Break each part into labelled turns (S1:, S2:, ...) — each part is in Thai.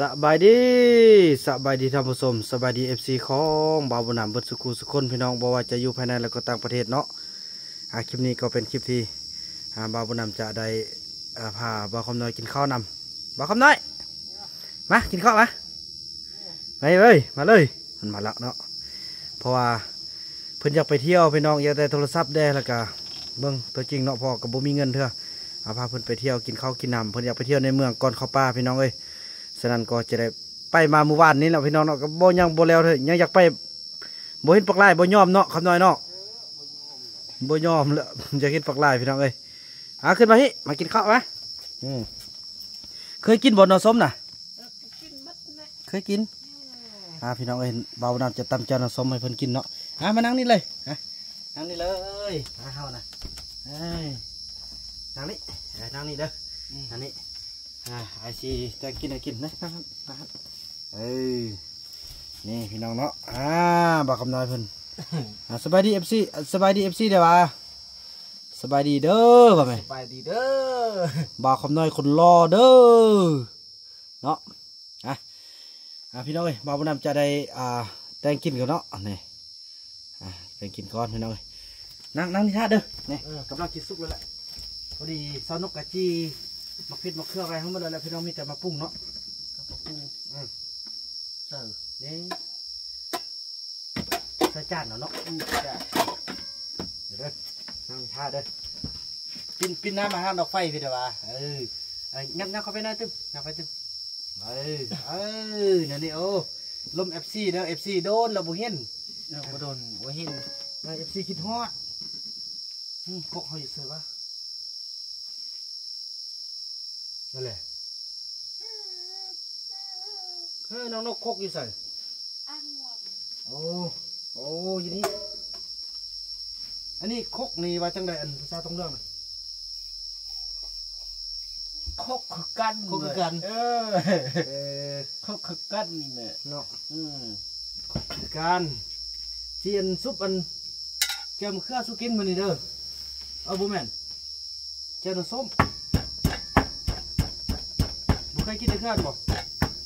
S1: สบายดีสบายดีท่านผู้ชมสบายดีเอฟซีของบาวบุญนำเบิดสุขุสุคนพี่น้องบอกว่าจะอยู่ภายในและก็ต่างประเทศเนาะอ่าคลิปนี้ก็เป็นคลิปที่อ่าบาวบุญนำจะได้อ่าพาบาวคำน้อยกินข้าวนำบาวคำน้อยมากินข้าวมาไปเลยมาเลยมันมาแล้วเนาะเพราะว่าเพิ่นอยากไปเที่ยวพี่น้องอยากได้โทรศัพท์ได้แล้วก็เบิ่งตัวจริงเนาะพอก็บ่มีเงินเถอะเอาพาเพิ่นไปเที่ยวกินข้าวกินน้ำเพิ่นอยากไปเที่ยวในเมืองก่อนเข้าป่าพี่น้องเอ้ย ฉะนั้นก็จะได้ไปมาเมื่อวานนี้แหละพี่น้องเนาะก็บ่ยังบ่แล้วเถอะยังอยากไปบ่เห็นปักลายบ่ยอมเนาะคำน้อยเนาะบ่ยอมแล้วอยากเห็นปักลายพี่น้องเอ้ยอะขึ้นมาฮิมากินข้าวมะอืมเคยกินบ่นอส้มน่ะเคยกินอ่าพี่น้องเอ้ยเบาน้ำจะตำเจ้านอส้มให้เพิ่นกินเนาะอะมานั่งนี่เลยนั่งนี่เลยมาเฮานะเอ้ยนั่งนี่นั่งนี่เด้อนั่งนี่ อ่าไอซีจะกินอะไรกินนะนะครับเอ้ยนี่พี่น้องเนาะอ่าบอกคำน้อยเพิ่นอ่าสบายดีเอฟซีสบายดีเอฟซีเด้อว่าสบายดีเด้อว่าไหม
S2: ไปดีเด้อ
S1: บอกคำน้อยคนรอเด้อเนาะอะอ่าพี่น้องเอ้ยบ่าวบุญนำจะได้อ่าแต่งกินกันเนาะนี่อ่าแต่งกินก่อนพี่น้องเอ้ยนั่งนั่งนี่ท่าเด้อนี่กำลังกินซุปแล้วแหละพอดีซาวนกกะจี มักพิดมักเครื่องอะไรทั้งหมดเลยแหละพี่น้องมีแต่มาปรุงเนาะ
S2: กับปู
S1: อืม
S2: เสิร์ฟ
S1: นี่ใส่จานเนาะเนาะ
S2: อืมจ้ะ
S1: เดี๋ยวเด้อนั่งท่าเด้อปินปินน้ำมาห้ามดอกไฟพี่เด้อว่าเออเอ้ยงับงับเข้าไปหน้าตึ้มงับไปตึ้มเออเออนั่นนี่โอ้ลมเอฟซีเด้อเอฟซีโดนเราบุเห็น
S2: เราบ่โดนบ่เห็น
S1: เอฟซีคิดฮอดอืมพกเขาอยู่เสือวะ นั่นแหละเฮ้ยน้องนกคกอยู่ใส่โอ้โอ้ยนี่อันนี้คกนี่ว่าจังไดอันภาษาตรงเรื่องน่ะ
S2: คกคือกัน
S1: คกคือกัน
S2: เออ
S1: เออ
S2: คกคือกันเนี่ย
S1: เนาะ
S2: อืม
S1: การเทียนซุปอันแกมเครือสุกินมันนี่เด้อเอาบุแมนเจ้าหน้าส้มบุเค ยกินได้เครือบ่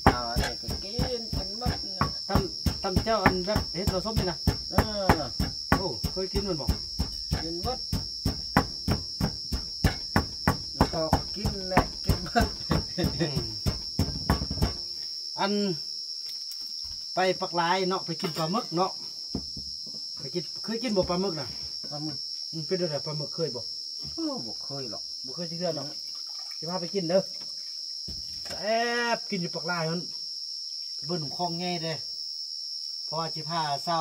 S2: เอาอันนี้ก็กินเป็นหมดน่ะ
S1: ตำตำเจ้าอันแบบเฮ็ดหน้าส้มนี่นะ
S2: เออ
S1: โอ้เคยกินมันบ่
S2: กินหมดแล้วก็กินแหละกินหมด
S1: อัน ไปปักลายเนาะไปกินปลาหมึกเนาะไปกินเคยกินบ่ปลาหมึกน่ะ
S2: ปลาหมึก
S1: มันเป็นอะไรปลาหมึกเคยบ่
S2: โอ้บ่เคยหรอก
S1: บ่เคยเชื่อเนาะจะพาไปกินเด้อ แอบกินอยู่ปักลายมันเบิ่นคลองง่เด้เพราะว่าจิพาเศร้า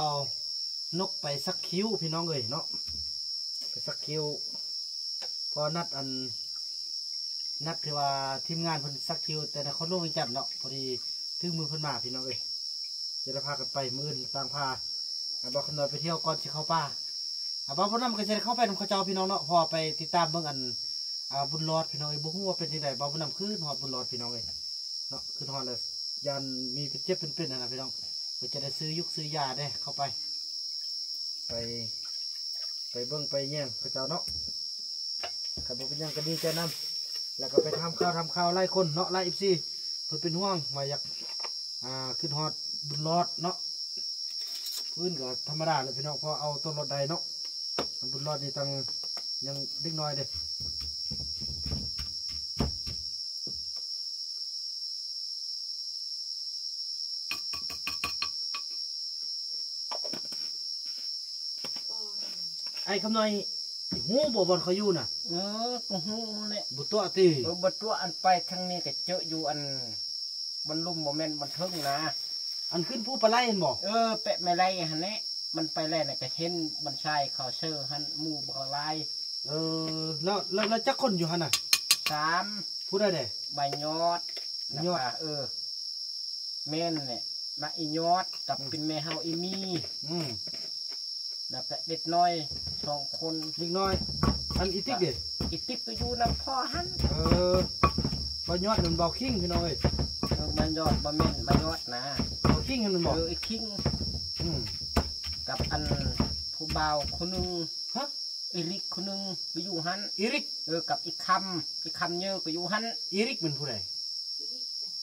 S1: นกไปสักคิ้วพี่น้องเอ้ยเนาะไปสักคิ้วพอนัดอันนัดที่ว่าทีมงานเพิ่นสักคิว แต่ในคนลงวิงจันทน์เนาะพอดีถึงมือเพิ่นมาพี่น้องเอ้ยจะได้พากันไปมื่นต่างพาอาบอกคำนอยไปเที่ยวก่อนสิเข้าป่าอาบอกพวกนั้นมันก็จะเข้าไปนำเขาเจ้าพี่น้องเนาะพอไปติดตามเบิ่งอัน อ่าบุญรอดพี่น้องเอ้ยบ่ฮู้ว่าเป็นจังไดบ่าวบุญนำคือฮอดบุญรอดพี่น้องเอ้ยเนาะคือฮอดแล้วยันมีเป็นเจ็บเป็นเป็นนั่นนะพี่น้องเพิ่นจะได้ซื้อยุกซื้อยาได้เข้าไป ไป ไปเบิ่งไปแย่งเขาเจ้าเนาะคันบ่เป็นหยังก็ดีใจนํแล้วก็ไปทำข้าวทำข้าวไล่คนเนาะไล่อิฟซีเพิ่นเป็นห่วงมาอยากอ่าขึ้นฮอดบุญรอดเนาะพื้นก็ธรรมดาเลยพี่น้องพอเอาต้นรถใดเนาะบุญรอดนี่ตังยังเล็กน้อยเด้ ไอ้คำน้อยหูบ่บอลเขาอยู่น่ะ
S2: เออก็ฮู้แหละ
S1: บุตัวตี
S2: เออบัดตัวอันไปทางนี้ก็เจออยู่อันบนลุ่มบ่แม่นบนเทิงนะ
S1: อันขึ้นผู้ปลาไหลเห็นบ่
S2: เออแปะไม่ไรหันแหละมันไปแล้วน่ะก็เห็นบันชายเขาเชื่อหันหมู่บักลาย
S1: เออแล้วแล้วแล้วจักคนอยู่หันน่ะ
S2: สาม
S1: พูดได้เด้
S2: ใบยอด
S1: ยอด
S2: แล้วก็เออแม่นเนี่ยมาอียอดกับเป็นแม่เฮาอีมี
S1: อืม
S2: แล้วก็เด็กน้อยสองคน
S1: เล็กน้อย อันอีติ๊กเด้
S2: อีติ๊บก็อยู่น้ำพ่อหัน
S1: เออบอยอดมันเบาคิงพี่น้อย
S2: เออมันยอดบ่แม่นมายอดนะ
S1: เบาคิงมันบอก
S2: เอออีคิง
S1: อืม
S2: กับอันผู้บ่าวคนหนึง
S1: ฮะ
S2: อีลิกคนหนึงไปอยู่หัน
S1: อีริก
S2: เออกับอีกคำอีกคำเยอะก็อยู่หัน
S1: อีริกเป็นผู้ใด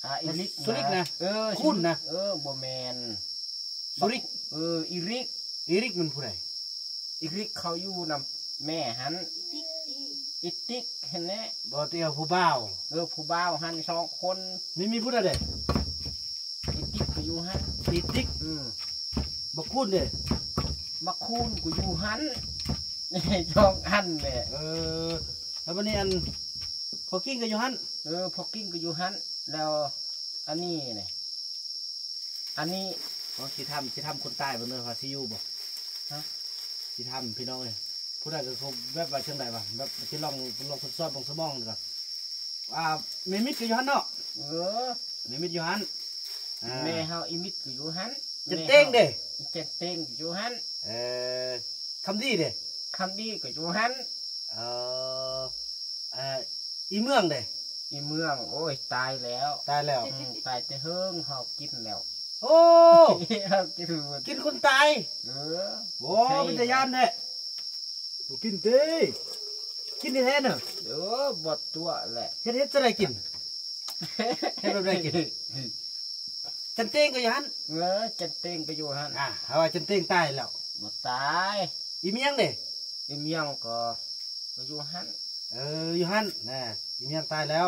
S2: อ่าอีริก
S1: สุริกนะ
S2: เออ
S1: คุณนะ
S2: เออบ่แมน
S1: สุริก
S2: เอออีริก
S1: อีริกมันผู้ใด
S2: อีริกเขาอยู่นํแม่หันอีติ๊กเห็นแน่
S1: บ่เตียวผู้บ่าว
S2: เออผู้บ่าวหันสองคน
S1: ไม่มีผู้ใดเด้
S2: อีติ๊กก็อยู่หัน
S1: อีติ๊ก
S2: อืม
S1: บ่คูณเด้
S2: บักคูนก็อยู่หันนี่สองหันแหละ
S1: เออแล้ววันนี้อันพอกิ้งกับยูฮัน
S2: เออพอกิ้งก็อยู่หันแล้วอันนี้เนี่ยอันนี้
S1: อ๋อสิทำสิทำคนตายบ่เด้อว่าสิอยู่บ่
S2: ฮะ
S1: สิทำพี่น้องเอ้ยผู้ใดก็คงแบบว่าจังไดบ่แบบสิลองลองทดสอบลองสมองดูก่อนอ่าเมมิดกับยูฮันเนาะ
S2: เออ
S1: เมมิดยูฮันอ่า
S2: แม่เฮาอีมิดก็อยู่หัน
S1: จะเต้งเด้
S2: เจ็ดเต้งก็อยู่หัน
S1: เออคำดีเด้
S2: คำดีก็อยู่หัน
S1: เออเอ่ออีเมืองเด้
S2: อีเมือง โอ้ยตายแล้ว
S1: ตายแล้ว
S2: อืมตายแต่เฮิงเฮากินแล้ว
S1: โอ้
S2: เฮากินหมด
S1: กินคนตาย
S2: เออ
S1: โอ้เป็นตายานแท้บ่กินเด้กินได้แท้เนอะ
S2: เออบดตัวแหละ
S1: เฮ็ดเฮ็ดจะได้กินเฮ็ดแบบใดกินจันเต้งก็อยัน
S2: เออเจ็ดเต้งก็อยู่หัน
S1: อ่าหาว่าจันเต้งตายแล้ว
S2: หมดตาย
S1: อีเมียงเด้
S2: อีเมียงก็ก็อยู่หัน
S1: เอออยู่หันน่ะอีเมียงตายแล้ว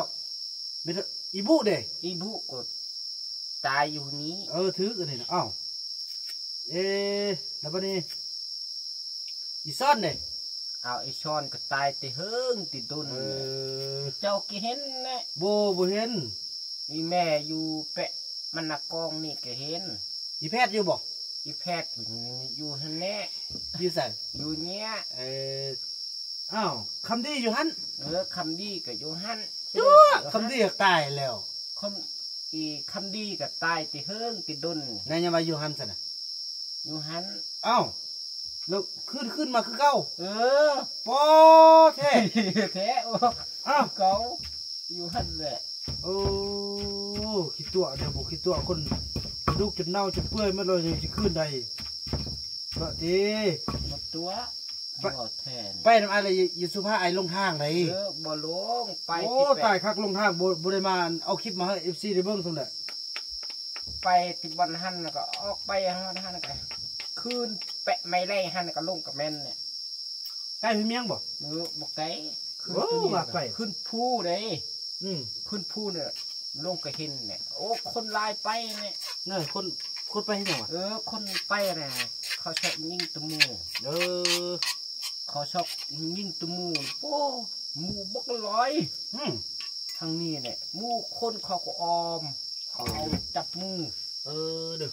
S1: มีแต่อีบุเด้
S2: อีบุก็ ตายอยู่นี้
S1: เออถือกันนี่นะอ้าวเอ๊ะแล้วบัดนี้อีซ่อนเด้
S2: เอาไอช้อนก็ตายแต่เฮิงติดดุน
S1: เออ
S2: เจ้ากี่เห็นนะ
S1: โบบ่เห็น
S2: มีแม่อยู่แปะมันนักกองนี่ก็เห็น
S1: อีแพทย์อยู่บ่
S2: อีแพทย์อยู่หันแน่
S1: อยู่ใส่
S2: อยู่เนี้ย
S1: เอออ้าวคำดีอยู่หัน
S2: เออคำดีก็อยู่หัน
S1: จั่วคำดีก็ตายแล้ว
S2: คำ อีคำดีก็ตายติเฮิงติดุน
S1: นายยังมาอยู่หันซะนะ
S2: อยู่หัน
S1: อ้าวแล้วขึ้นขึ้นมาคือเก่า
S2: เออ
S1: ปอแท้
S2: แท้โอ้
S1: อ้าว
S2: เก่าอยู่หันแหละ
S1: โอ้คิดตัวเดี๋ยวบอกคิดตัวคนกระดูกจนเน่าจนเปื่อยหมาเลยยังจะขึ้นได้ปะที
S2: หมดตัว
S1: ไป
S2: บ่แทน
S1: ไปน้ำอะไรอยูสุภาไอลงทางไหน
S2: เออบ่ลงไป
S1: โอ้
S2: ที่แปะ
S1: ตายคักลงทางบบุได้มาเอาคลิปมาให้เอฟซีได้เบิ้งสมเด็จ
S2: ไปที่บันหันแล้วก็ออกไปหันหันก็คืนแปะไม่ไล่หันก็ลงกับแม่นเนี่ย
S1: ใกล้พี่เมียงบ่
S2: เออบอกไก่ขึ้น
S1: โอ้
S2: ตัวนี้
S1: ว่าไป
S2: ขึ้นผู้เลย
S1: อืม
S2: ขึ้นผู้เนี่ยลงกระหินเนี่ยโอ้คนลายไปเนี่ย
S1: นี่นคนคนไปที่ไหนวะ
S2: เออคนไปเนี่ยเขาชอบยิงตะมู
S1: เออ
S2: เขาชอบยิงตะมูโอ้หมูบกร้อย
S1: อืม
S2: ทางนี้เนี่ยหมูคนเขาก็ออมเขาเอาจับหมู
S1: เออเด้อ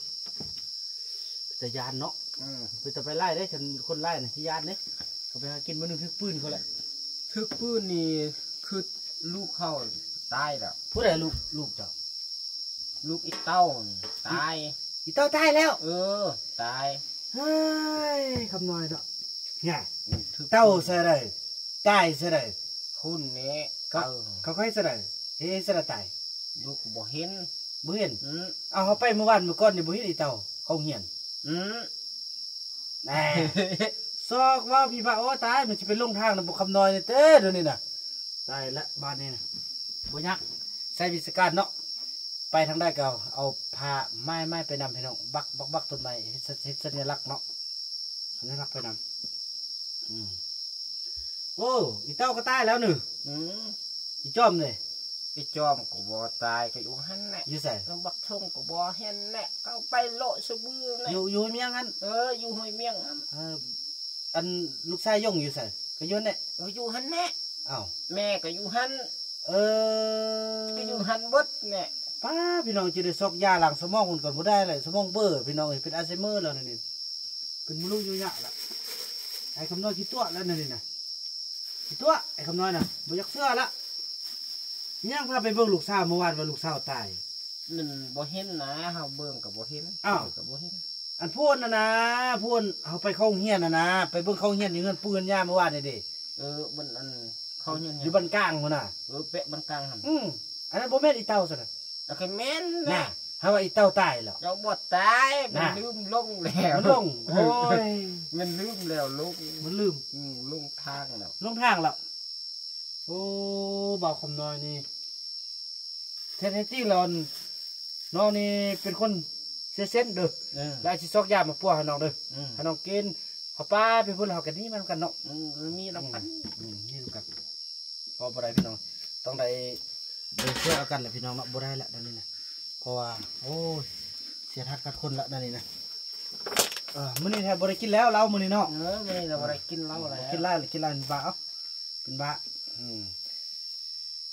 S1: แต่ยานเนาะ
S2: อืม
S1: ไปแต่ไปไล่ได้ฉันคนไล่น่ะที่ยานเนี่ยเขาไปหากินมันนึงทึกปืนเขาแหละ
S2: ทึกปืนนี่คือลูกเขาตายแล้ว
S1: ผู้ใดลูกลูกเจ้า
S2: ลูกอีเต้านี่ตาย
S1: อีเต้าตายแล้ว
S2: เออ ตาย
S1: เฮ้ยคำน้อยเนาะ เนี่ย
S2: ถึก
S1: เต้าเสยได้ตายเสยได้
S2: พุ่นนี้
S1: เขา
S2: เออ
S1: เขาค่อยเสยได้เฮ้เสยได้ตาย
S2: ลูกบ่เห็น
S1: บ่เห็น
S2: อืม
S1: เอาเขาไปเมื่อวานเมื่อก่อนนี่บ่เห็นอีเต้าเขาเหียน
S2: อืม
S1: แหน่ซอกว่าพี่บ่าโอ้ตายมันสิไปลงทางนะบ่คำน้อยนี่เต้เดี๋ยวนี้น่ะตายละบ้านนี้น่ะบ่ยักใส่วิศการเนาะไปทางได้ก็เอาเอาผ้าไม้ไม้ไปนำพี่น้องบักบักบักต้นไม้เฮ็ดสัญเฮ็ดสัญลักษณ์เนาะสัญลักษณ์ไปนำอืม โอ้อีเต้าก็ตายแล้วหนึ่ง
S2: อืม
S1: อีจอมเลย
S2: ไอ้จอมก็บ่ตายก็อยู่หันแหละ
S1: อยู่ใส่
S2: แล้วบักชงก็บ่เห็นแหละก็ไปโลสะบือแหละ
S1: อยู่อยู่เมียงกัน
S2: เอออยู่ห้วยเมียงนั่น
S1: เอออันลูกชายย่งอยู่ใส่ก็อยุ่นเนี่ย
S2: เอออยู่หันแน่
S1: อ้าว
S2: แม่ก็อยู่หัน
S1: เออ
S2: ก็อยู่หันเบิดเนี่ย
S1: ป้าพี่น้องจะได้ซอกยาหลังสมองคนก่อนบ่ได้เลยสมองเบอร์พี่น้องเอ้ยเป็นอัลไซเมอร์แล้วนี่เป็นมะลุอยู่ยะละไอ้คำน้อยกี่ตัวแล้วนี่นะกี่ ตัวไอ้คำน้อยน่ะบ่อยากเสื้อละยังพาไปเบิ่งลูกสาวเมื่อวานว่าลูกสาวตาย
S2: นั่นบ่เห็นนะเฮาเบิ่งก็บ่เห็น
S1: อ้าว
S2: ก็บ่เห็น
S1: อันพูดนะนะพูดเอาไปเข้าโรงเฮียนนะนะไปเบิ่งเข้าโรงเฮียนอยู่เงินปืนย่าเมื่อวานนี่เดิ
S2: เออมันอันเขาเนี่ย
S1: อยู่บ้านกลางพุ่นน่ะ
S2: เออเปะบันกลางหั่น
S1: อืมอันนั้นบ่แม่นอีเต้าซะนะ
S2: แล้วก็แม่น
S1: น่ะ
S2: นะ
S1: หาว่าอีเต้าตายแล้ว
S2: เจ้าบ่ตายมัน
S1: น่ะ
S2: ลืมลงแล้ว
S1: มันลงโอ้ย
S2: มันลืมแล้วลง
S1: มันลืม
S2: อืมลงทางแล้ว
S1: ลงทางแล้วโอ้บ่าวคำน้อยนี่แท้แท้จริงแล้วน้องนี่เป็นคนเสียเส้นเด้อ
S2: เออ
S1: แล้วสิซอกยามาปัวให้น้องเด้อ
S2: อืม
S1: ให้น้องกินเอาป้าไปพุ่นแล้วเฮากันนี่มันกันเนาะ
S2: อืมมีน้ำกัน
S1: อืมนี่ดูกันพอบ่ได้พี่น้อง ต้องได้เดินช่วยเอากันแหละพี่น้องเนาะบ่ได้ละนั่นนี่นะ เพราะว่า โอ้ยเสียทักกับคนละนั่นนี่นะเออมื้อนี้แทบบ่ได้กินแล้วเรามื้อนี้เนาะ
S2: เออไม่ได้เราอะไรกินเหล้าอะไร
S1: กินเหล้าหรือกินเหล้าเป็นบ้าเอ้าเป็นบ้าอืม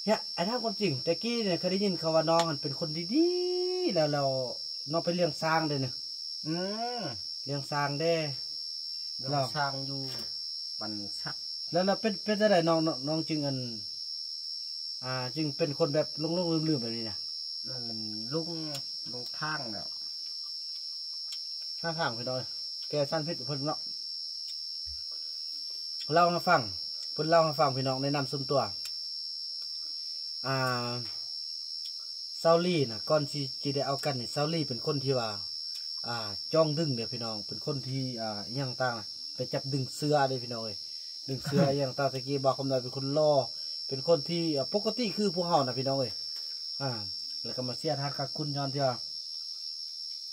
S1: เนี่ยไอ้ถ้าความจริงแต่กี้เนี่ยเคยได้ยินเขาว่าน้องมันเป็นคนดีๆแล้วเราน้องไปเลี้ยงสร้างเลยเนี่ย
S2: อืม
S1: เลี้ยงสร้างได้
S2: เราสร้างอยู่ปันชัก
S1: แล้วเราเป็นเป็นอะไรน้องน้องน้องจึงอันอ่า จึงเป็นคนแบบลงลงลืมลืมๆแบบนี้นะ
S2: นั่นมันลุงลุงทางแล้ว
S1: ข้างข้างๆพี่น้อยแกสั้นพิษเพิ่นเนาะเล่าให้ฟังเพิ่นเล่าให้ฟังพี่น้องในะนำส่วนตัว อ่าเซาลี่นะก่อนที่จะได้เอากันนี่เซาลี่เป็นคนที่ว่า อ่า จ้องดึงเดี๋ยวพี่น้อง เป็นคนที่อ่าอหย่างต่างน่ะไปจับดึงเสื้อเลยพี่น้องเอ้ยดึงเสื้ออหย่างต่างตะกี้บอกคำนายเป็นคนล่อเป็นคนที่อ่าปกติคือพวกเฮานะพี่น้องเอ้ยอ่า แล้วก็มาเสียทัดกับคุณย้อนที่ว่า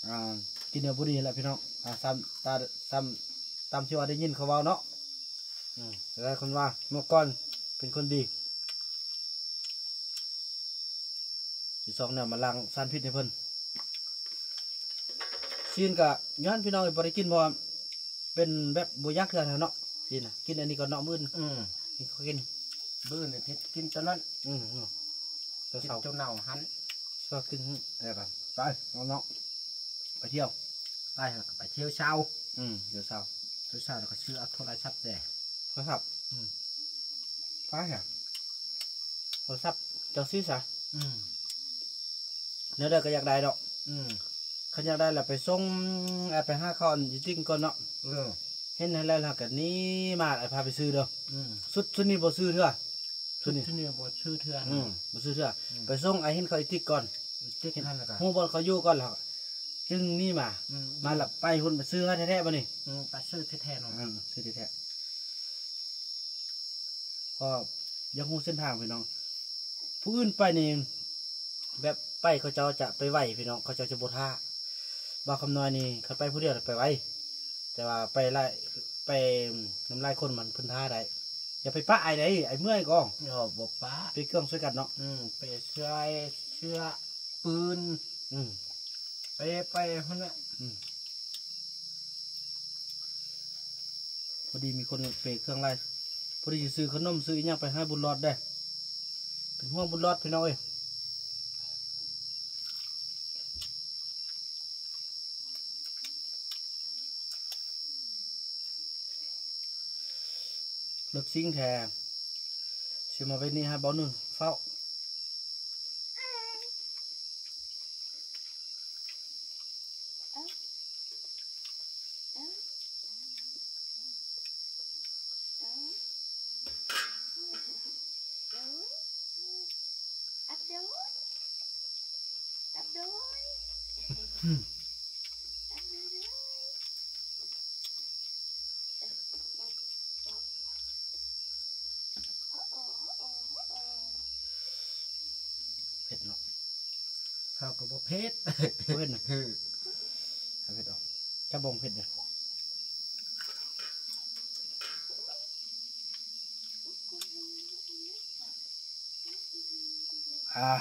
S1: อ่ากินเนื้อบุรีแหละพี่น้องอ่าซ้ำตาซ้ำตามที่ว่าได้ยินเขาเว้าเนาะอืมแล้วคนว่าเมื่อก่อนเป็นคนดีที่สองเนี่ยมาล้างสารพิษให้เพิ่นซีนกะย้อนพี่น้องบริกินเพราะว่าเป็นแบบบุยักษ์เถื่อนเนาะซีนน่ะกินอันนี้ก็เนาะมื้อน
S2: อืม
S1: นี่เขากิน
S2: บื้อเนี่ยเพชรกินตอนนั้น
S1: อืมอืมเจ้า
S2: กิน
S1: เสา
S2: เจ้าเน่าหัน
S1: ชอบกินอะไรกันไปเอาเนาะไปเที่ยว
S2: ไปแล้วก็ไปเที่ยวเช้า
S1: อืมเดี๋ยวเสา
S2: เที่ยวเช้าแล้วก็ชื่อเอาโทรศัพท์แต่
S1: โทรศัพท์
S2: อืม
S1: ไปค่ะโทรศัพท์เจ้าซื้อซะ
S2: อืม
S1: เนื้อเด้อก็อยากได้ดอก
S2: อืม
S1: เขาอยากได้แหละไปส่งแอบไปห้าข้าวอนจริงๆก่อนเนาะ
S2: เออ
S1: เห็นแล้วล่ะกันนี้มาไอ้พาไปซื้อเด้อ
S2: อืม
S1: สุดสุดนี้บ่ซื้อเถอะสุ
S2: ชุ
S1: ด
S2: ด
S1: นี้
S2: ที่นี่บทชื่อเทือน
S1: อืมบ่ซื้อเถอะไปส่งไอ้เห็นเขาอีกติกก่อน
S2: ติ๊กท่านแล้วก็
S1: หูบอลเขาอยู่ก่อนแล้วจึงนี่มา
S2: อืม
S1: มาหลับไปหุ่นไปซื้อแท้ๆบ่นี่
S2: อืมไปชื่อแท้ๆเนาะ
S1: อืมซื้อแท้ๆก็ยังหูเส้นทางพี่น้อง ผู้อื่นไปนี่แบบไปเขาเจ้าจะไปไหวพี่น้องเขาเจ้าจะบท่าบางคำน้อยนี่เขาไปผู้เดียวไปไหวแต่ว่าไปไล่ไปน้ำลายคนมันเพื้นท่าได้อย่าไปป้าไอ้ได้ไอ้เมื่อยก็
S2: โยบป้า
S1: ไปเครื่องช่วยกันเนาะ
S2: อืมไปเชื่อเชื่อ ปืน
S1: อืม
S2: ไปไปคนน่ะ
S1: อืมพอดีมีคนเปย์เครื่องไล่พอดีสิซื้อขนมซื้ออหยังไปให้บุญรอดได้ เป็นห่วงบุญรอดพี่น้องเอ้ยเลิกซิ่งแท้ชิมาไปนี่ฮะบอลนุ่นเฝ้า
S3: Abdul. Abdul.
S1: Hmm.
S3: Abdul.
S1: เผ็ดเนาะ
S2: เขาก็บอกเพชร
S1: เผ็ดเนาะ
S2: เออ
S1: เอาเผ็ดเออกจะบงเผ็ดเลยอ่า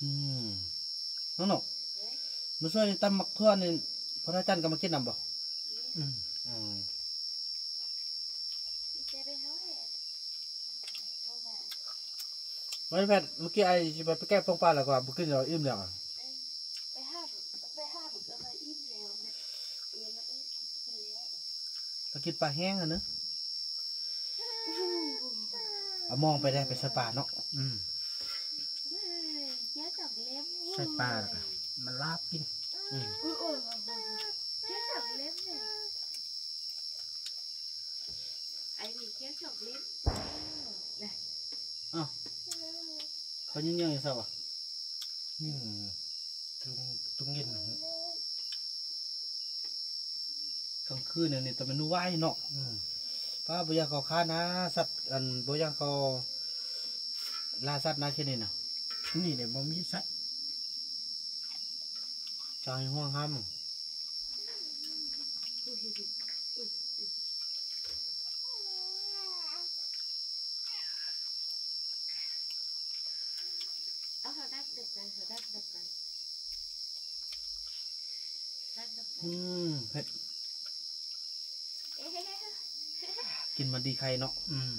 S1: อืมน้องหนกมาช่วยตำมักทั่วนี่ พระอาจารย์ก็มากินนำบ่
S2: อืม
S1: อืม
S3: Đi chơi bên đó hết. Ô bà.
S1: ไม่แพทย์เมื่อกี้ไอ้สิไปไปแก้ป้องปลาแล้วก็บุกินเราอิ่มแล้วอะ
S3: Bé ha, bé ha bực nó im lèo nè. Ui, nó im lèo.
S1: เรากินปลาแห้งอะเนอะเอามองไปได้ไปใส่ปลาเนาะ
S2: อืม
S3: Ui, chết thằng lém.
S2: ใส่ปลาแล้วก็มันลาบกิน
S1: อืม
S3: Anh thì chết thằng lém. Này.
S1: อ้าวเขายิ่งยังอยู่ซะวะ
S2: อืมจุงตุตุ้งเย็นหู
S1: กลางคืนเนี่ยนี่แต่มันไหวเนาะ
S2: อืม
S1: ป้าบ่อยากเขาฆ่านะสัตว์อันบ่อยากเขาล่าสัตว์นะแค่นี้น่ะ
S2: นี่เนี่ยบ่มีสัตว์
S1: ใจห่วงห้ำ
S3: อุ้ยอุ้ยอุ้ยอุ้ยเอาเขาดักดักกันเขาดักดักกันดักดักกัน
S1: อืม เผ็ดกินมันดีใครเนาะ
S2: อืม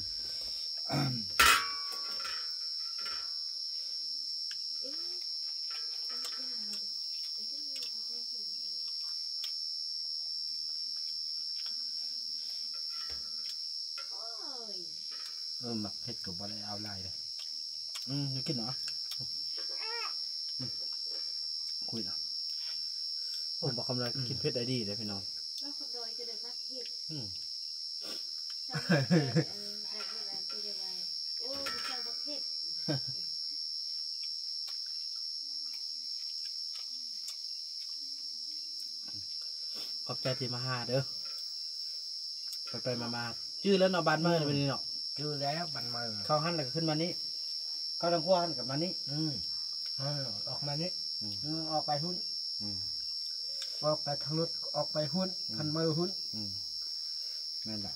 S3: เออห
S2: มักเผ็ดกับบ่ได้เอาลายเลย
S1: อืมอยู่กินเหรอคุยเนาะ โอ้บอกคำไรกินเผ็ดได้ดีเลยพี่น้อง
S3: ว่าคนรอยก็ได้มากเห็ด
S1: อืม
S3: ชาวบ้านเออแบบนี้แบบนี้เดียวกันโอ้ชาวบ้านเห็ด
S1: ขอบใจที่มาหาเด้อไปไปมามาชื่อแล้วเนาะบานเมื่อเป็นนี่เนาะ
S2: ชื่อแล้วบันมือ
S1: เข้าหันแล้วก็ขึ้นมานี้เข้าทางขวาหันกลับมานี้
S2: อืมเออออกมานี่
S1: อืม
S2: เออออกไปหุ้น
S1: อืม
S2: ออกไปทางรถออกไปหุ้นพันมือหุ้น
S1: อืมแม่นละ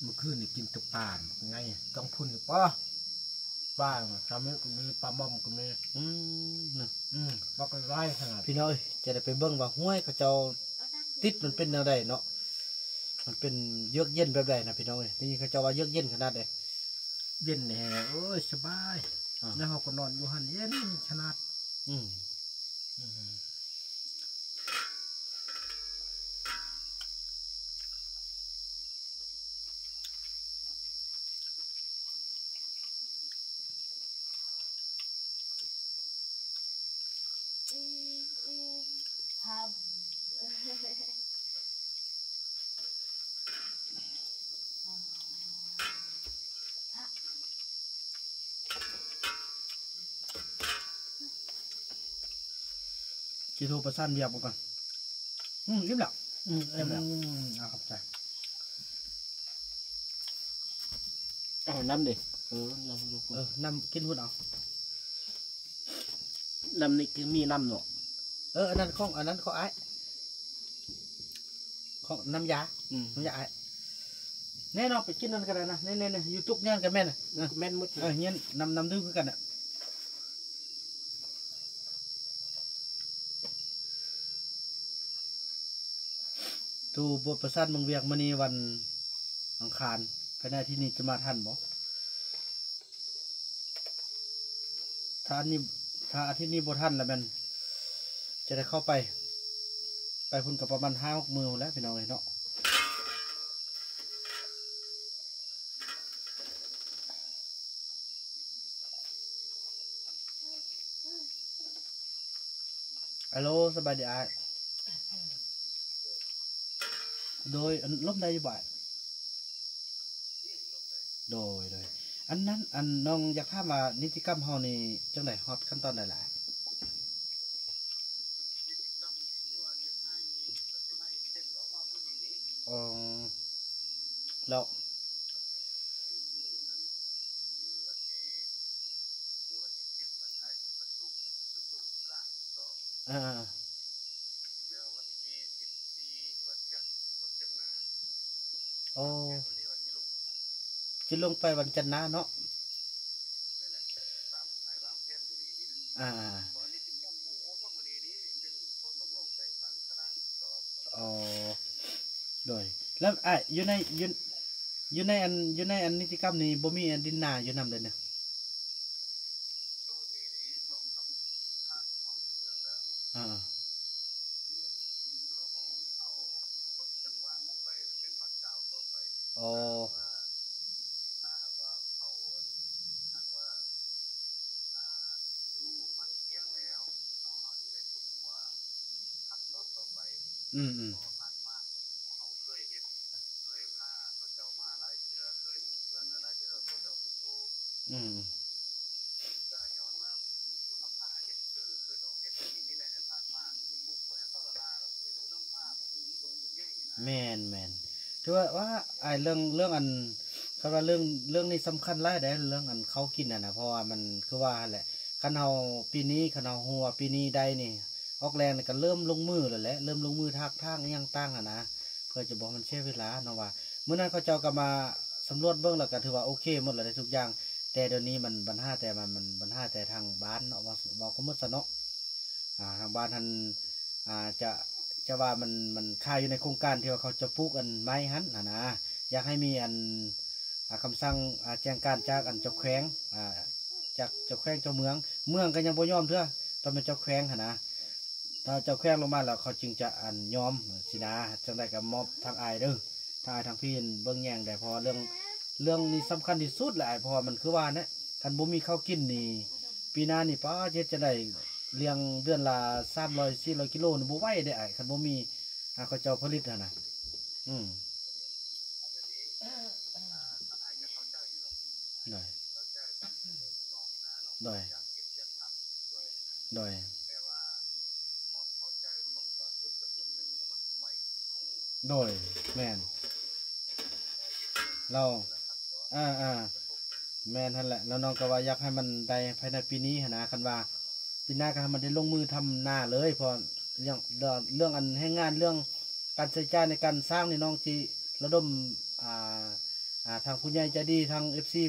S2: เมื่อคืนนี่กินตุกปลาไงต้องพุ่นอยู่ป่ะ ปลาทำให้ก็มีปลาหม่อมก็มี
S1: อืมเนาะ
S2: อืมปลากระไรขนาด
S1: พี่น้อยจะได้ไปเบิ่งว่าห้วยเขาเจ้า
S3: เอาดัก
S1: ติดมันเป็นแนวใดเนาะมันเป็นเยือกเย็นแบบใดนะพี่น้อยนี่เขาเจ้าว่าเยือกเย็นขนาดใด
S2: เย็นแน่โอ้ยสบาย
S1: อ่า
S2: แล้วเขาก็นอนอยู่หันเย็นขนาด
S1: อืม
S2: อืม
S1: โทรประสานเวียบบ่ก่อนอืมยิ้มแล้ว
S2: อืมเอ็มแล้ว
S1: อืมเอาครับใจเอาน้ำดิ
S2: เออน้ำลูก
S1: เออน้ำกินหุ่นเอา
S2: น้ำนี่คือมีน้ำเนาะ
S1: เอออันนั้นของอันนั้นของไอ้ของน้ำยา
S2: อืม
S1: น้ำยาไอ้แน่นอนไปกินนั่นกันเลยนะเน่เน่เน่อยู่ตุกเนี่ยกันแม่น่ะเออ
S2: แม่นหมด
S1: เออเงี้ยนำนำดื้อคือกันอะ ตูบทประสานมืองเวียงมณีวันอังคารภายในที่นี่จะมาทันบ่ถ้าอันนี้ถ้าอาทิตย์นี้บ่ทันแล้วมันจะได้เข้าไป ไปพุ่นกับประมาณห้าหกมือแล้วพี่น้องเอ้ยเนาะฮัลโหลสบายดีอ้าย โดยอันลบได้อยู่บ่ายโดยโดยอันนั้นอันน้องอยากถามว่านิติกรรมเฮานี่จังไดฮอตขั้นตอนใดหลายอ๋อแล้วอ่า โอ้จะลงไปวันจันทร์นะเนาะอ่าอ๋อโดยแล้วอะอยู่ในอยู่อยู่ในอันอยู่ในอันนิติกรรมนี้บ่มีอันดินนาอยู่นำเลยเนี่ย อ๋ออืมอืมอืมแมนแมนถือว่าว่า ไอ้เรื่องเรื่องอันคำว่าเรื่องเรื่องนี้สำคัญหลายได้เรื่องอันเขากินอะนะเพราะว่ามันคือว่าแหละคันเฮาปีนี้คันเฮาหัวปีนี้ได้นี่ออกแรงก็เริ่มลงมือแล้วแหละเริ่มลงมือทักทางยังตั้งอะนะเพื่อจะบอกมันใช้เวลาเนาะว่าเมื่อนั้นเขาเจ้าก็มาสำรวจเบื้องแล้วก็ถือว่าโอเคหมดเลยทุกอย่าง แต่เดี๋ยวนี้มันปัญหาแต่มันมันปัญหาแต่ทางบ้านเนาะว่าบอกเขาหมดซะเนอ่าทางบ้านท่านอ่าจะจะว่ามันมันค่าอยู่ในโครงการที่ว่าเขาจะปลูกอันไม้หันนะนะ อยากให้มีอันอ่าคำสั่งแจ้งการจากอันเจ้าแขวงอ่าจากเจ้าแขวงเจ้าเมือง เมืองก็ยังบ่ยอมเถอะต้องเป็นเจ้าแขวงหนะถ้าเจ้าแขวงลงมาแล้วเขาจึงจะอันยอมสินะจังได้กับมอบทางอายเด้อทางอายทางพี่เบิ่งแยงได้เพอเรื่องเรื่องนี้สำคัญที่สุดแหละพราะว่ามันคือว่านี่ยคันบ่มีข้าวกินนี่ปีหน้านี่ป้าเฮ็ดจะได้เลี้ยงเดือนละ300 400กิโลนี่บ่ไหวได้ไอ้คันบ่มีอ่าเขาเจ้าผลิตนะอืม ได้ได้ได้โดยแมนเราอ่าอ่าแมนท่านแหละแล้วน้องก็ว่าอยากให้มันได้ภายในปีนี้หนะคันว่าปีหน้าก็ให้มันได้ลงมือทำหน้าเลยพอเรื่องเรื่องอันให้งานเรื่องการใช้จ่ายในการสร้างในน้องที่ระดมอ่า ทางผู้ใหญ่ใจะดีทางเอฟซี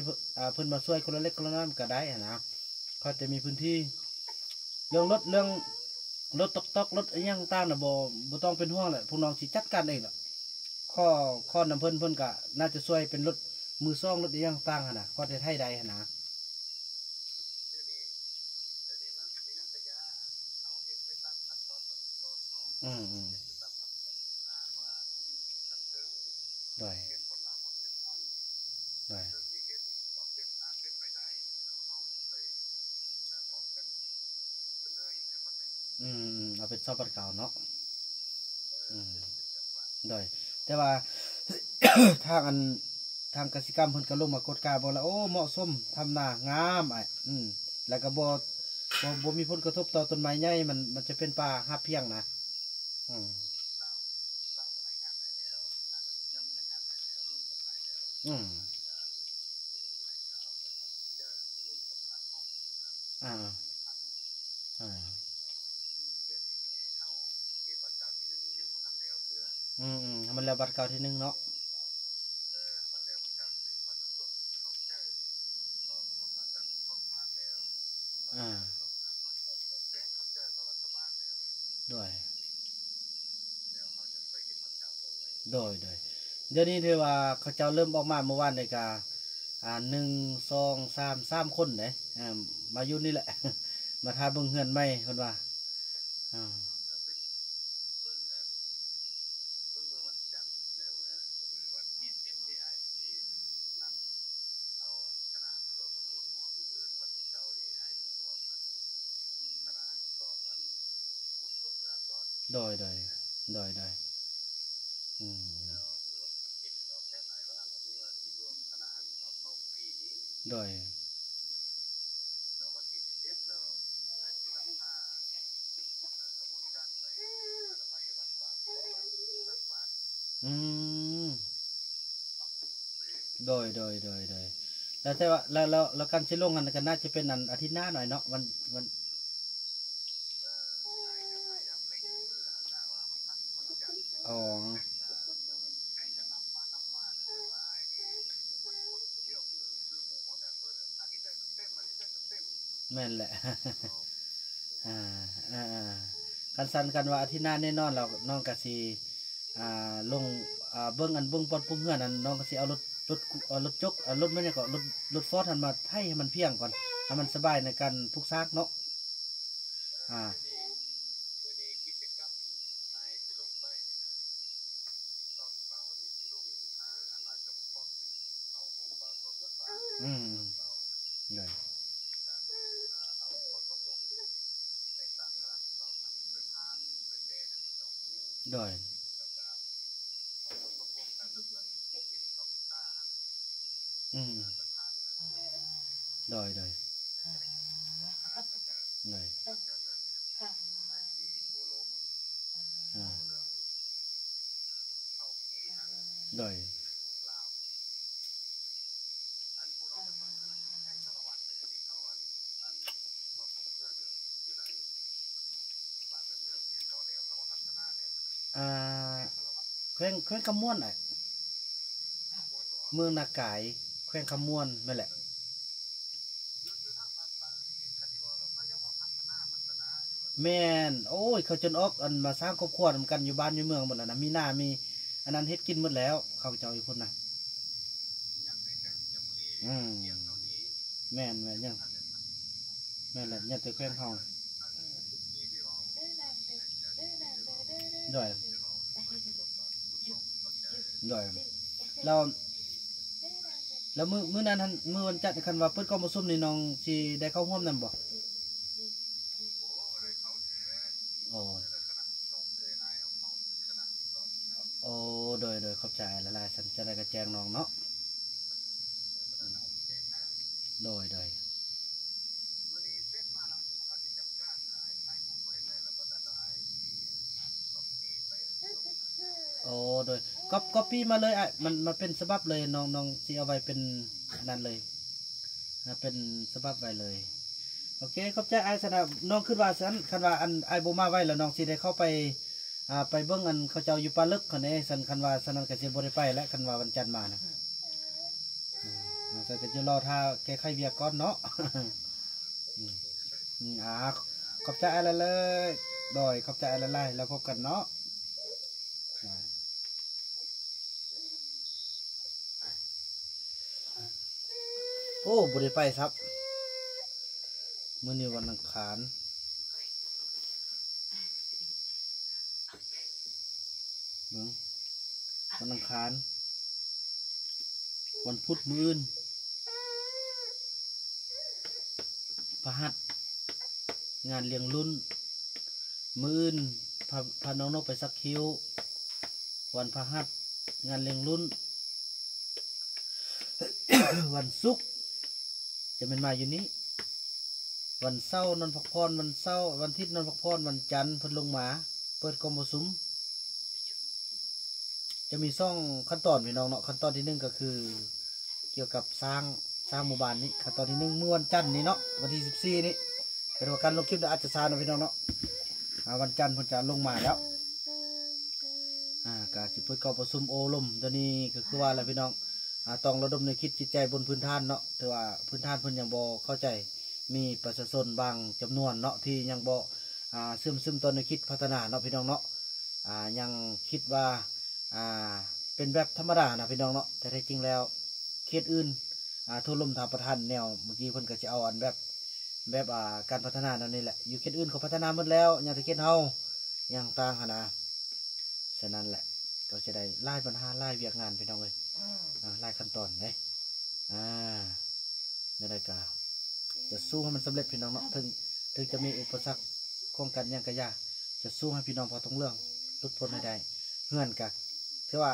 S1: เพิ่นมาช่วยคนละเล็กคนละน้อยก็ได้นะเขาจะมีพื้นที่ เรื่องรถเรื่องรถตกตกรถอหยังต่างนะบ่บ่ต้องเป็นห่วงแหละพวกน้องสิจัดการเองแหละข้อข้อนำเพิ่นเพิ่นก็น่าจะช่วยเป็นรถมือซ่องรถอหยังต่างๆหั่นน่ะข้อไทยใดหั่นะอืมอืมด้ได้อืมอืม เอาเป็นซอบปัดเก่าเนาะอืมได้แต่ว่า ทางอันทางกสิกรรมเพิ่นก็ลงมากดกาบอกแล้วโอ้เหมาะสมทำหน้างามไอ้อืมแล้วก็บ่บ่บ่มีผลกระทบต่อต้นไม้ใหญ่มันมันจะเป็นป่าหับเพียงนะอืมอืมอ่าอ่า อืมอืมให้มันแล้วบัตรเก่าที่หนึ่งเนาะอ่าด้วยโดยโดยเดี๋ยวนี้ถือว่าเขาเจ้าเริ่มออกมาเมื่อวานในกาอ่าหนึ่งสองสามสามคนเลยอ่ามาอยู่นี่แหละ มาทาเบิ่งเฮือนไม่คนว่าอ่า โดยโดยโดยโดยอืมโดยอืมโดยโดยโดยโดยแล้วแต่ว่าแล้วแล้วแล้วการชิลงกันก็น่าจะเป็นอันอาทิตย์หน้าหน่อยเนาะวันวัน อ๋อแม่นแหละอ่าอ่า อ่ากันสันกันว่าทิตย์หน้าแน่นอนเราน้องกะสีอ่า ลง อ่า เบิ้งอันเบิ้งปอนปุ้งเฮือนอันน้องกะสีเอารถรถรถจกรถไม่ใช่ยก็รถรถฟอร์ดหันมาให้ให้มันเพียงก่อนให้มันสบายในการพุกซากเนาะ อ่า อืมได้ไดยอืมได้ไดยโดยอ่าโดย อ่า แขวงคำม่วนอะเมืองนากาย แขวงคำม่วนนั่นแหละแม่นโอ้ย เขาจนออกอันมาสร้างครอบครัวนกันอยู่บ้านอยู่เมืองหมดแล้วนะมีหน้ามี อันนั้นเฮ็ดกินหมดแล้ว เขาเจ้าอีกคนนะอืมแม่นแม่นยังแม่นแหละยังแต่แขวงเฮาด้วย ด้วยแล้วแล้วมือมือนั้นหั่นมือวันจัดคันว่าเปิดกองมาซุ่มในน้องสิได้เข้าร่วมนํบ่โอ้โอ้โดยโดยเข้าใจล้วล่ะฉันจะได้กระแจงน้องเนาะโดยโดยโอ้โดย ก็ก็ปี้มาเลยอะมันมันเป็นสบับเลยน้องน้องสีเอาไว้เป็นนั่นเลยนะเป็นสบับไว้เลย โอเคขอบใจไอ้สนะน้องขึ้นว่าสันคันว่าอันไอ้ายบมาไว้แล้วน้องสิได้เข้าไปอ่าไปเบิ้งอันเขาเจ้าอยู่ปลาลึกคันนี้สันคันว่าสันนั้นก็สิบ่ได้ไปและคันว่าวันจันทร์มานะอืมอ่าสันก็จะรอท่าแกไขเวียกก่อนเนาะอ่าขอบใจอะไรเลยโดยขอบใจอะไรแล้วพบกันเนาะ โอ้บุได้ไปครับมื่อนี้วันอังคารเบิ่งวันอังคาร วันพุธมื้ออื่นพระหัสงานเลี้ยงรุ่นมื้ออื่นพาพาน้องนกไปสักคิ้ว วันพระหัสงานเลี้ยงรุ่น วันศุกร์ จะเป็นมาอยู่นี้ วันเสาร์นอนพักผ่อนวันเสาร์วันอาทิตย์นอนพักผ่อนวันจันทร์พิ่นลงมา เปิดกรมประสุม จะมีซ่องขั้นตอนพี่น้องเนาะขั้นตอนที่หนึ่งก็คือ เกี่ยวกับสร้างสร้างหมู่บ้านนี้ขั้นตอนที่หนึ่งเมื่อวันจันทร์นี้เนาะวันที่สิบสี่นี้เป็นว่าการลงคลิปอาจจะซาเนาะพี่น้องเนาะวันจันทร์เพิ่นจะลงมาแล้วอ่ากาสิเปิดกรมประสุมโอลมตัวนี้ก็คือว่าอะไรพี่น้อง ต้องระดมในวคิดจิตใจบนพื้นฐานเนาะแต่ว่าพื้นฐานเพิ่นยังบ่เข้าใจมีประชาชนบางจำนวนเนาะที่ยังบ่อ่าซึมซึมตนในวคิดพัฒนาเนาะพี่น้องเนาะอ่ายังคิดว่าอ่าเป็นแบบธรรมดานะพี่น้องเนาะแต่แท้จริงแล้วเขตอื่นอ่าทั่วลมทางประทานแนวเมื่อกี้เพิ่นก็จะเอาอันแบบแบบอ่าการพัฒนานั่นนี่แหละอยู่เขตอื่นเขาพัฒนาหมดแล้วอย่างที่เขตเฮาอยังต่างหนะฉะนั้นแหละก็จะได้ไล่ปัญหาไล่เวียกงานพี่น้องเลย ไล่ขั้นตอนเลยอ่าในรายการจะสู้ให้มันสำเร็จพี่น้องเนาะถึงถึงจะมีอุปสรรคโครงการหยังกะยากจะสู้ให้พี่น้องพอต้องเรื่องลุดพ้นให้ได้เพื่อนกะคือว่า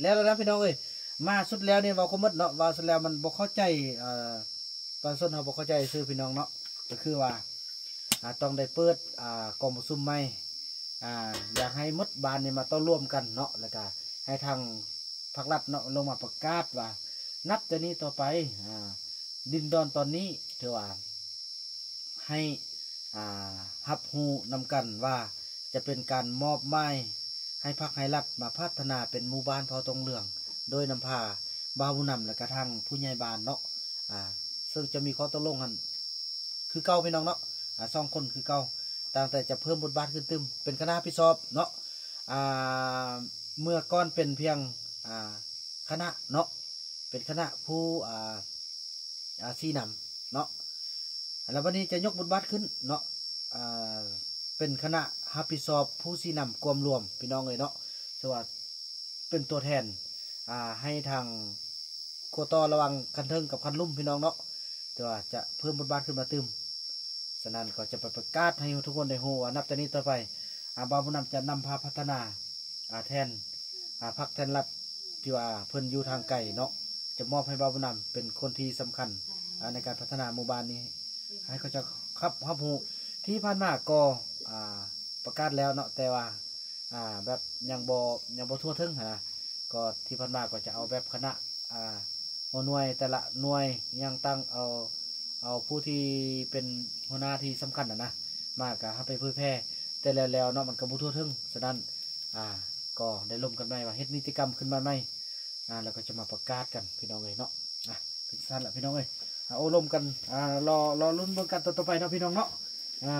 S1: แล้วแล้วนะพี่น้องเอ้ยมาสุดแล้วเนี่ยเราก็หมดเนาะว่าสุดแล้วมันบ่เข้าใจเอ่อตอนส้นเราบ่เข้าใจซื้อพี่น้องเนาะก็คือว่าอ่าต้องได้เปิดอ่ากองประชุมใหม่อ่าอยากให้หมดบานนี่มาต้องร่วมกันเนาะแล้วก็ให้ทาง ภาครัฐเนาะลงมาประกาศว่า นับแต่นี้ต่อไปอดินดอนตอนนี้ถือว่าให้ฮับหูนำกันว่าจะเป็นการมอบไม้ให้พักให้รัฐมาพัฒนาเป็นหมู่บ้านพอตรงเรื่อง โดยนำพาบาวผู้นำและกระทั่งผู้ใหญ่บ้านเนาะอ่าซึ่งจะมีข้อตกลงกันคือเก่าพี่น้องเนาะอ่าสองคนคือเก่าต่างแต่จะเพิ่มบทบาทขึ้นตึมเป็นคณะพิสอบเนาะอ่าเมื่อก้อนเป็นเพียง คณะเนาะเป็นคณะผู้อ่าอ่าซีนำเนาะแล้ววันนี้จะยกบทบาทขึ้นเนาะอ่าเป็นคณะฮับผิดชอบผู้ซีนำกวมรวมพี่น้องเลยเนาะสวัสดเป็นตัวแทนอ่าให้ทางโคตอระวังคันเทิงกับคันลุ่มพี่น้องเนาะแต่ว่าจะเพิ่มบทบาทขึ้นมาตึมฉะนั้นก็จะไปประกาศให้ทุกคนได้รู้ว่านับจากนี้ต่อไปอ่าบาวบุญนำจะนำพาพัฒนาอ่าแทนอ่าพักแทนรัฐ ที่ว่าเพิ่นอยู่ทางไกลเนาะจะมอบให้บาวบุญนำเป็นคนที่สำคัญอ่าในการพัฒนาหมู่บ้านนี้ ให้เขาจะครับครับหูที่ผ่านมาก็อ่าประกาศแล้วเนาะแต่ว่าอ่าแบบยังบ่ยังบ่ทั่วถึงหั้นนะก็ที่ผ่านมาก็จะเอาแบบคณะอ่าหัวหน่วยแต่ละหน่วยยังตั้งเอาเอาผู้ที่เป็นหัวหน้าที่สำคัญนะนะมากะให้ไปเผยแพร่แต่แล้วแล้วเนาะมันก็บ่ทั่วถึงฉะนั้นอ่าก็ได้ร่วมกันใหมว่าเฮ็ดนิติกรรมขึ้นมาใหม่ อ่าแล้วก็จะมาประกาศกันพี่น้องเอ้ยเนาะอะเป็นสั้นละพี่น้องเอ้ยอ่าโอ้ลมกันอ่ารอรอรุ่นเบิ่งกันต่อต่อไปเนาะพี่น้องเนาะอ่า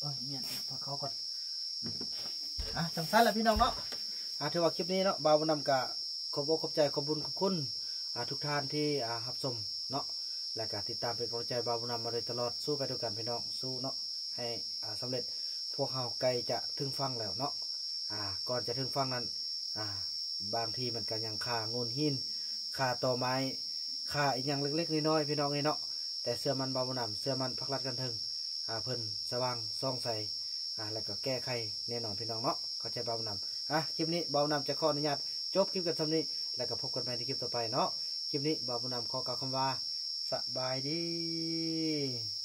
S1: เอ้ยเมียพอเขาก่อนอะจังสั้นละพี่น้องเนาะอ่าถือว่าคลิปนี้เนาะบ่าวบุญนำกะขอบอกขอบใจขอบบุญขอบคุณอ่าทุกท่านที่อ่ารับชมเนาะและก็ติดตามเป็นกำลังใจบ่าวบุญนำมาโดยตลอดสู้ไปด้วยกันพี่น้องสู้เนาะให้อ่าสำเร็จพวกเราไกลจะถึงฟังแล้วเนาะอ่าก่อนจะถึงฟังนั้น อ่าบางทีมันก็ยังคางูนหินค่าต่อไม้ค่าอีกอย่างเล็กๆน้อยๆพี่น้องเอ้เนาะแต่เสื้อมันเบาหนำเสื้อมันพักรัดกันถึงอ่าเพิ่นสว่างซ่องใสอ่าแล้วก็แก้ไขแน่นอนพี่น้องเนาะเข้าใจเบาหนำอะคลิปนี้เบาหนำจะขออนุญาตจบคลิปกันสำนี้แล้วก็พบกันใหม่ในคลิปต่อไปเนาะคลิปนี้เบาหนำขอกล่าวคำว่าสบายดี